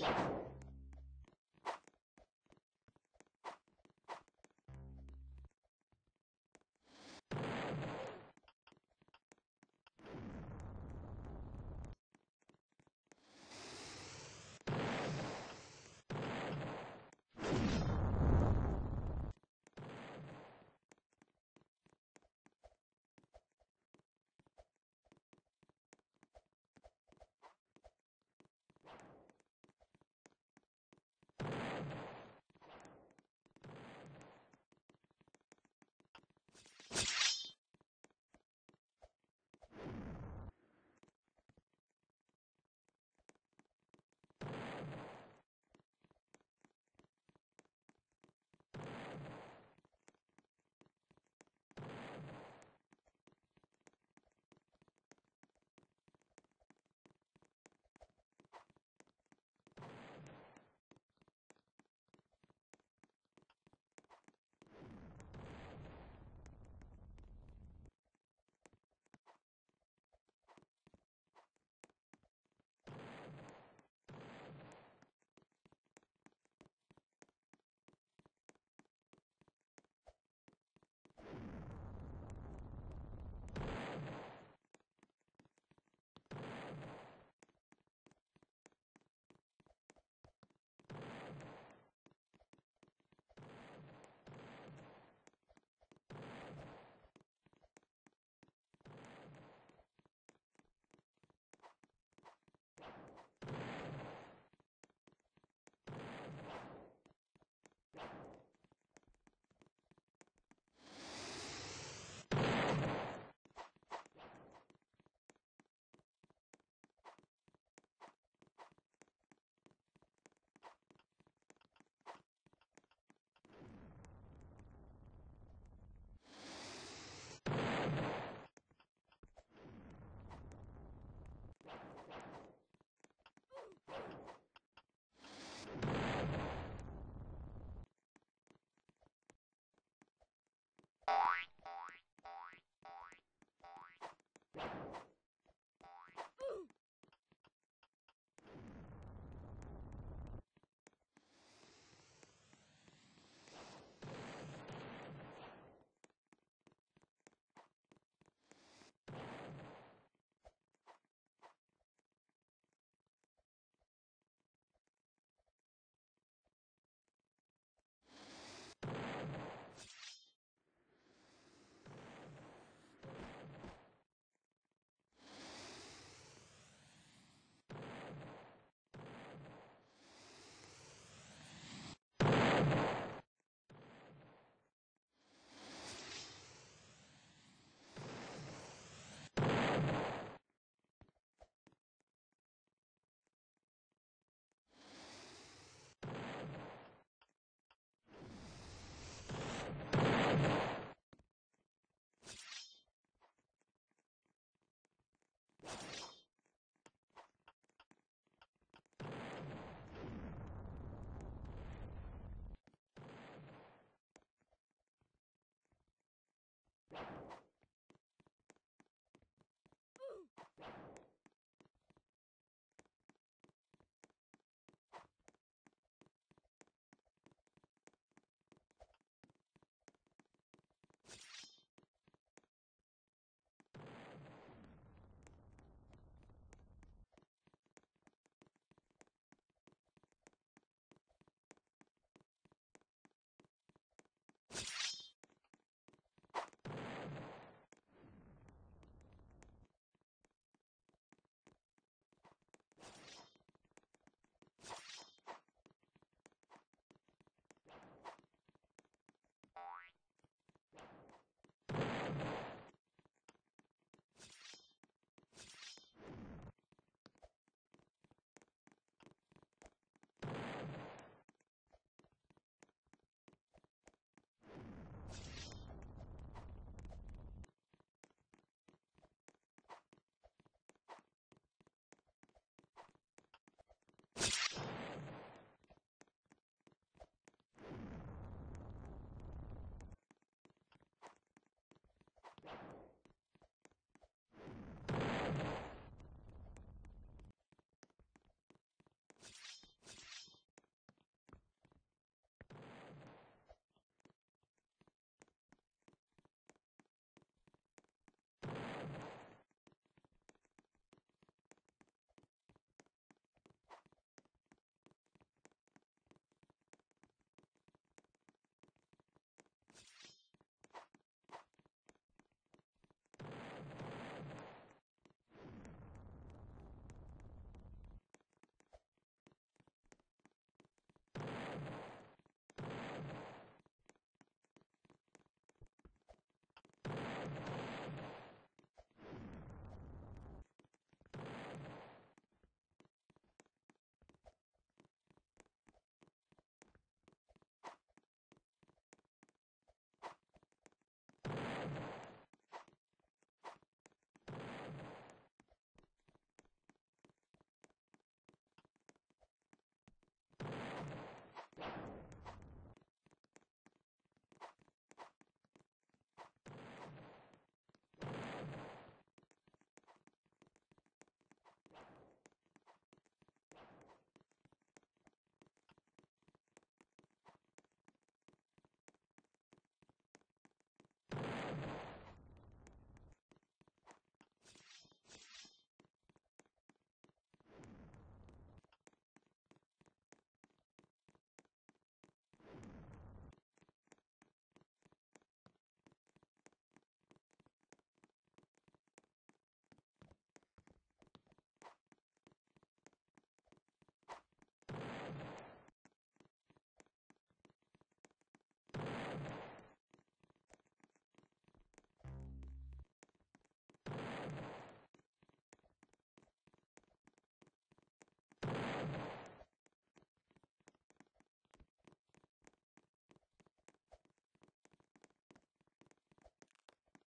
stuff.